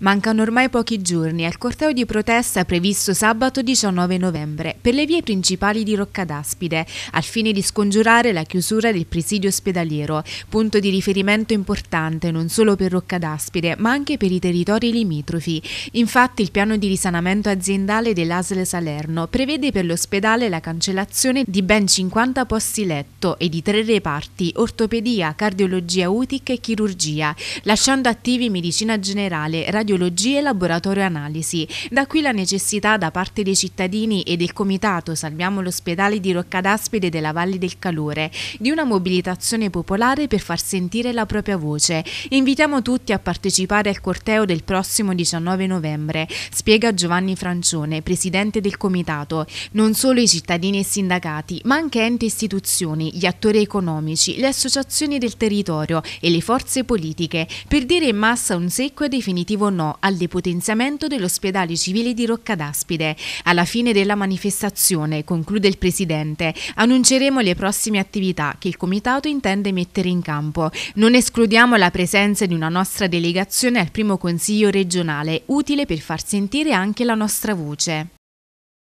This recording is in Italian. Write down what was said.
Mancano ormai pochi giorni al corteo di protesta previsto sabato 19 novembre per le vie principali di Roccadaspide, al fine di scongiurare la chiusura del presidio ospedaliero, punto di riferimento importante non solo per Roccadaspide ma anche per i territori limitrofi. Infatti il piano di risanamento aziendale dell'ASL Salerno prevede per l'ospedale la cancellazione di ben 50 posti letto e di tre reparti, ortopedia, cardiologia utic e chirurgia, lasciando attivi medicina generale, radiologia radiologie laboratorio analisi. Da qui la necessità da parte dei cittadini e del comitato Salviamo l'ospedale di Roccadaspide della Valle del Calore di una mobilitazione popolare per far sentire la propria voce. Invitiamo tutti a partecipare al corteo del prossimo 19 novembre, spiega Giovanni Francione, presidente del comitato. Non solo i cittadini e sindacati, ma anche enti e istituzioni, gli attori economici, le associazioni del territorio e le forze politiche, per dire in massa un secco e definitivo no no al depotenziamento dell'ospedale civile di Roccadaspide. Alla fine della manifestazione, conclude il Presidente, annunceremo le prossime attività che il Comitato intende mettere in campo. Non escludiamo la presenza di una nostra delegazione al primo Consiglio regionale, utile per far sentire anche la nostra voce.